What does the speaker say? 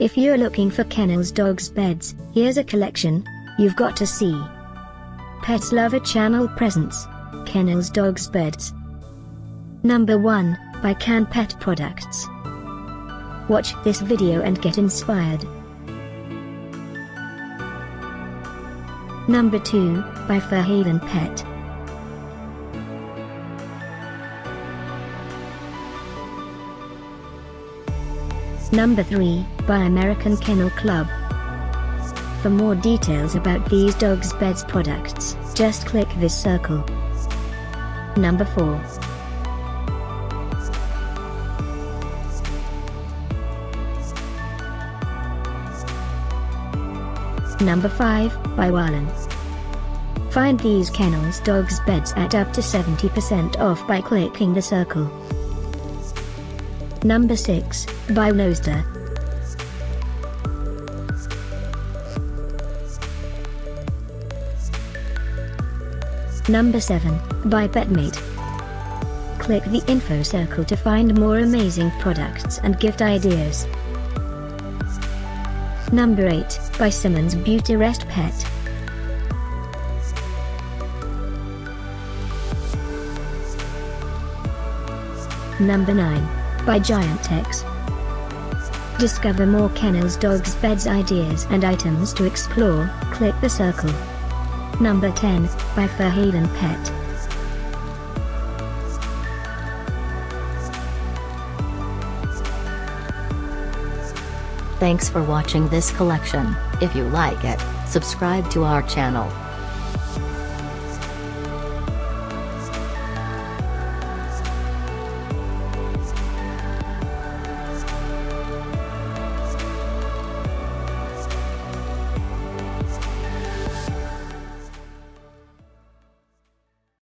If you're looking for Kennels Dogs Beds, here's a collection you've got to see. Pets Lover Channel presents Kennels Dogs Beds. Number 1 by K&H Pet Products. Watch this video and get inspired. Number 2 by Furhaven Pet. Number 3, by American Kennel Club. For more details about these dogs beds products, just click this circle. Number 4. Number 5, by Hualan. Find these kennels dogs beds at up to 70% off by clicking the circle. Number 6, by Noster. Number 7, by Petmate. Click the info circle to find more amazing products and gift ideas. Number 8, by Simmons Beautyrest Pet. Number 9, by Giantex. Discover more kennels dogs beds ideas and items to explore, click the circle. Number 10, by Furhaven Pet. Thanks for watching this collection. If you like it, subscribe to our channel.